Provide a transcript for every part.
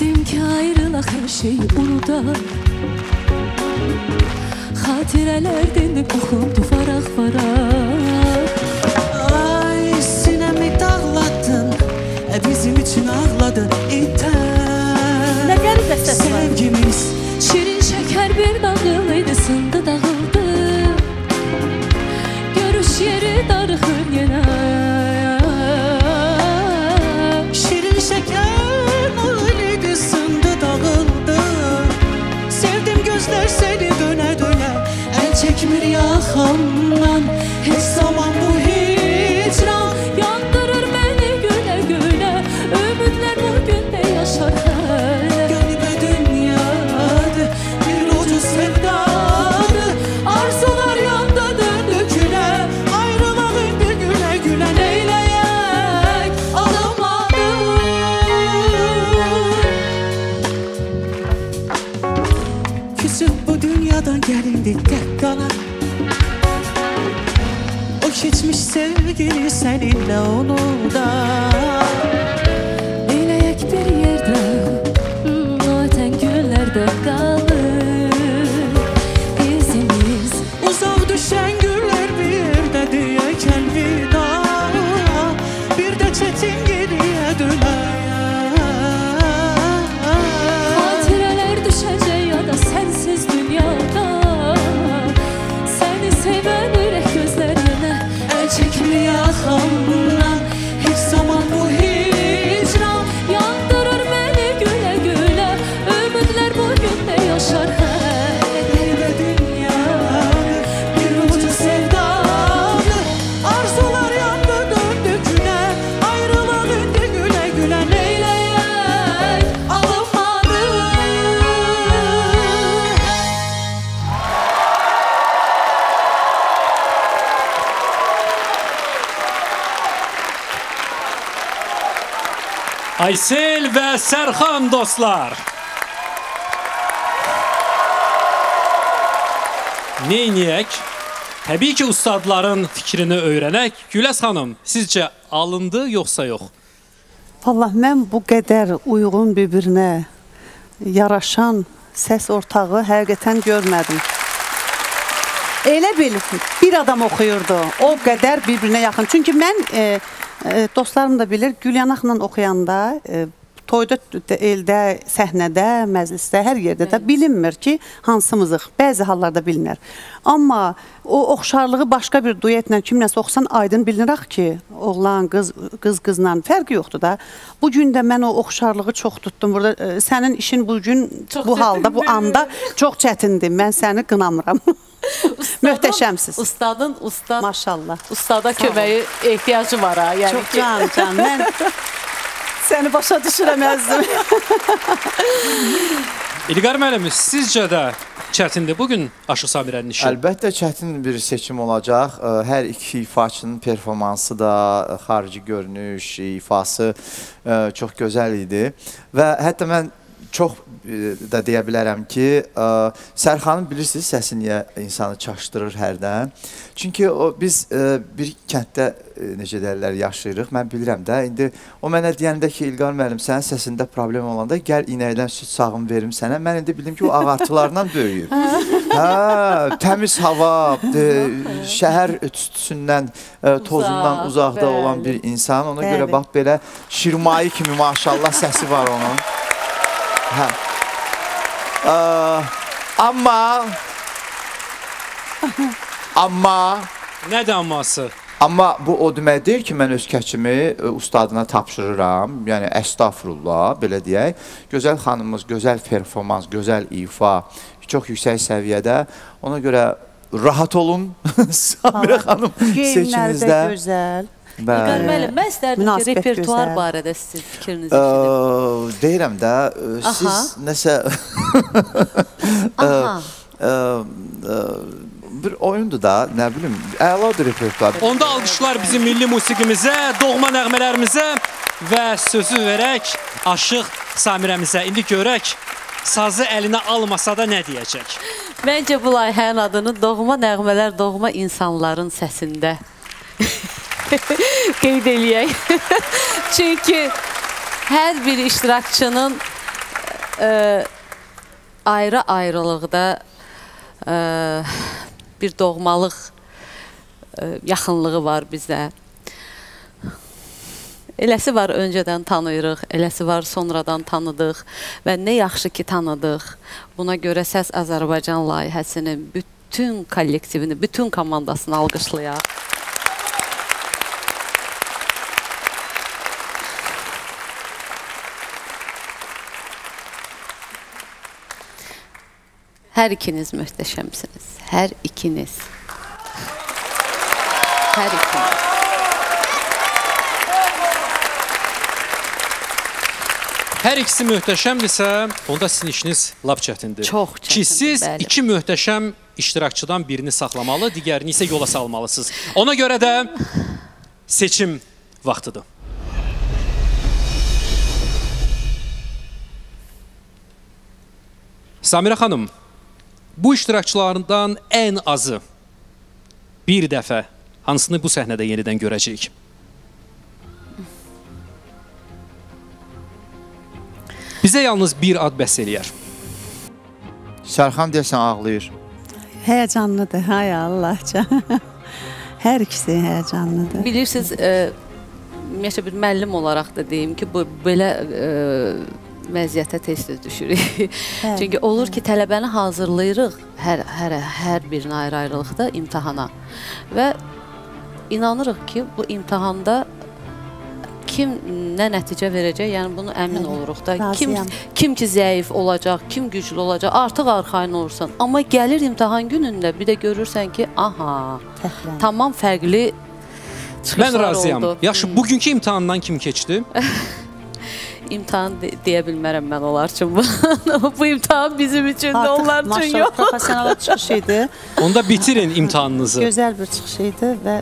Dedim ki ayrılaq hər şeyi unudaq Xatirələr dinib oxum duvaraq varaq tekbir ya Hamman Hiç zaman bu hicran seninle onu Aysel və Sərxan dostlar. Neyniyək? Təbii ki, ustadların fikrini öyrənək. Güləz xanım, sizcə alındı yoxsa yox? Vallah mən bu qədər uyğun bir-birinə yaraşan səs ortağı həqiqətən görmədim. Elə bil bir adam oxuyurdu. O qədər bir-birinə yaxın. Çünki mən e, dostlarım da bilir, Gülyanaqla oxuyanda e, toyda, eldə, səhnədə, məclisdə, hər yerdə də bilinmir ki, hansımızıq. Bəzi hallarda bilinər. Amma o oxşarlığı başqa bir duetlə kimləsə oxusan aydın bilinir ki, oğlan, qız, qız qızla fərqi yoxdur da. Bu gün də mən o oxşarlığı çox tutdum. Burada e, sənin işin bu gün Çox bu halda, bu anda çox çətindir. Mən səni qınamıram. Möhtəşəmsiz. Ustadın usta Maşallah. ustada köməyi ehtiyacı var ha. Yəni Çox ki, can, can. Mən səni başa düşürəməzdim. İlqar müəllim, sizcə də çətindir bu gün Aşıq Samirənin işi? Əlbəttə çətin bir seçim olacaq. Hər iki ifaçının performansı da, xarici görünüş, ifası çox gözəl idi və hətta mən çox ə, da deyə bilərəm ki, ə, Sərxanın bilirsiniz səsi niyə insanı çaşdırır hərdən? Çünki o biz ə, bir kənddə necə deyirlər yaşayırıq. Mən bilirəm də. İndi o mənə deyəndə ki, İlqar müəllim, sənin səsində problem olanda gəl inəkdən süd sağım verim sənə. Mən indi bildim ki, o ağartılarla böyüyüb. Hə, təmiz hava, e, şəhər tüstüsündən, e, tozundan Uzaq, uzaqda olan bir insan. Ona görə bax belə şirmayı kimi maşallah səsi var onun. Hə. Ə, amma amma Nədir amması? Amma bu o demək deyil ki, mən öz kəkimi e, ustadına tapşırıram. Yəni əstəğfurullah, belə deyək. Gözəl xanımımız, gözəl performans, gözəl ifa, çox yüksək səviyyədə. Ona görə rahat olun Samirə xanım seçiminizdə. gözəl. Müəllim, mən istərdim ki, repertuar barədə sizin fikrinizi eşidim. deyirəm də, siz nəsə ə, ə, bir oyundur da, nə bilim, əladır repertuar. Onda alqışlar bizim milli musiqimizə, doğma nəğmələrimizə və sözü verək Aşıq Samirəmizə. İndi görək sazı əlinə almasa da nə deyəcək? Məncə bu layihənin adını doğma nəğmələr, doğma insanların səsində qeyd eləyək. Çünki hər bir iştirakçının ə, ayrı-ayrılıqda ə, bir doğmalıq ə, yaxınlığı var bizdə. Eləsi var öncədən tanıyırıq, eləsi var sonradan tanıdıq və nə yaxşı ki tanıdıq. Buna görə Səs Azərbaycan layihəsinin bütün kollektivini, bütün komandasını alqışlayaq. Hər ikiniz möhtəşəmsiniz. Hər ikiniz. Hər ikiniz. Hər ikisi möhtəşəmdirsə, onda sizin işiniz lap çətindir. Çox çətindir, Ki siz bəli. iki möhtəşəm iştirakçıdan birini saxlamalı, digərini isə yola salmalısınız. Ona görə də seçim vaxtıdır. Samirə xanım, bu iştirakçılardan ən azı bir dəfə hansını bu səhnədə yenidən görəcəyik? Bizə yalnız bir ad bəs eləyər. Sərxan deyəsən ağlayır. Həyəcanlıdır, hay Allah. can. Hər ikisi həyəcanlıdır. Bilirsiniz, e, ümumiyyətlə bir müəllim olaraq da deyim ki, bu belə e, vəziyyətə tez-tez düşürük. Çünki olur ki, tələbəni hazırlayırıq hər hər hər birini ayrı-ayrılıqda imtahana və inanırıq ki, bu imtahanda kim nə nəticə verəcək, yəni bunu əmin Bəli, oluruq da. Kim razıyam. kim ki zəif olacaq, kim güclü olacaq, artıq arxayın olursan. Amma gəlir imtahan günündə bir də görürsən ki, aha, Fərqlənir. tamam fərqli çıxışlar Mən razıyam. oldu. Yaxşı, bugünkü imtahandan kim keçdi? imtahan de deyə bilmərəm mən onlar üçün bu. bu imtahan bizim üçün də onlar üçün maşallah yox. professional çıxış idi. Onda bitirin imtahanınızı. Gözəl bir çıxış idi və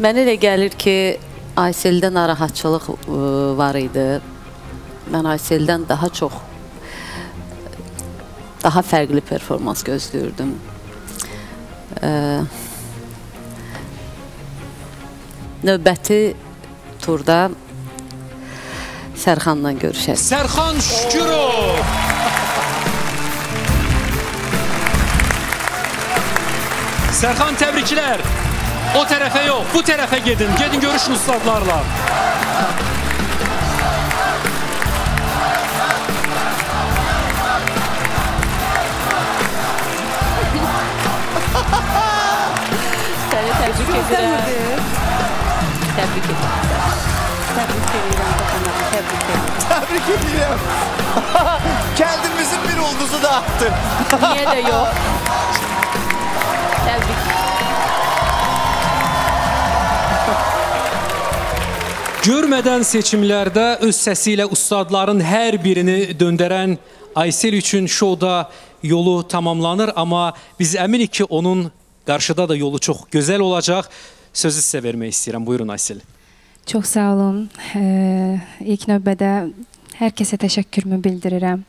Mənə elə gəlir ki, Ayseldə narahatçılıq var idi. Mən Ayseldən daha çox daha fərqli performans gözləyirdim. Ə, növbəti turda Sərxanla görüşərik. Sərxan Şükürov. Sərxan təbriklər. O tərəfə yox, bu tərəfə gedin. Gedin görüşün ustadlarla. Səni təbrik edirəm. Təbrik edirəm. Təbrik edirəm baxanları, təbrik edirəm. Təbrik edirəm. Kəndimizin bir ulduzu da attı. Niyə də yox? Təbrik. Görmədən seçimlərdə öz səsi ilə ustadların hər birini döndərən Aysel üçün şouda yolu tamamlanır, amma biz əminik ki, onun qarşıda da yolu çox gözəl olacaq. Sözü sizə vermək istəyirəm. Buyurun Aysel. Çox sağ olun. Ee, ilk növbədə hər kəsə təşəkkürümü bildirirəm.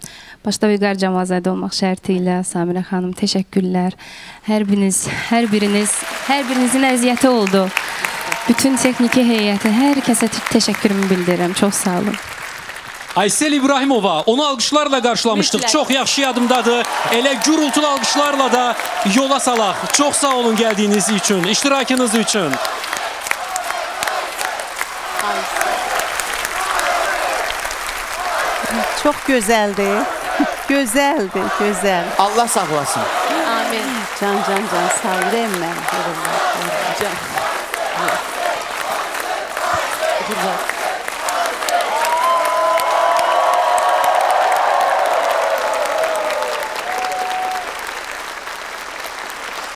Başda Vüqar Camazadə olmaq şərti ilə Samirə xanım təşəkkürlər. Hər biriniz, hər biriniz, hər birinizin əziyyəti oldu. Bütün texniki heyəti, hər kəsə tə- təşəkkürümü bildirirəm. Çox sağ olun. Aysel İbrahimova, onu alqışlarla qarşılamışdıq. Mütləq. Çox yaxşı yadımdadır. Elə gürültülü alqışlarla da yola salaq. Çox sağ olun gəldiyiniz üçün, iştirakınız üçün. Çox gözəldir. Gözəldir, gözəl. Allah saxlasın. Amin. Can can can sağ ol mən. Can. Qurban.